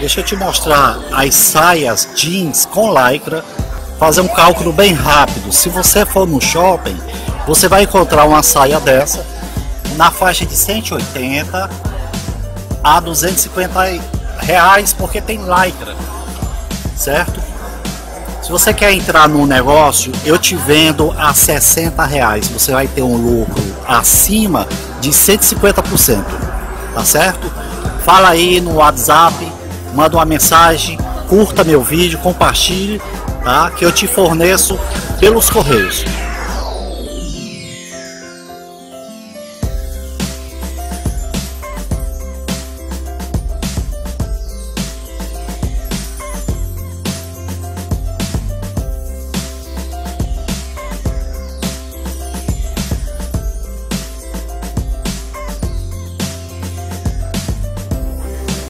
Deixa eu te mostrar as saias jeans com lycra. Fazer um cálculo bem rápido. Se você for no shopping, você vai encontrar uma saia dessa na faixa de 180 a 250 reais porque tem lycra, certo? Se você quer entrar no negócio, eu te vendo a 60 reais. Você vai ter um lucro acima de 150%, tá certo? Fala aí no WhatsApp, manda uma mensagem, curta meu vídeo, compartilhe, tá? Que eu te forneço pelos correios.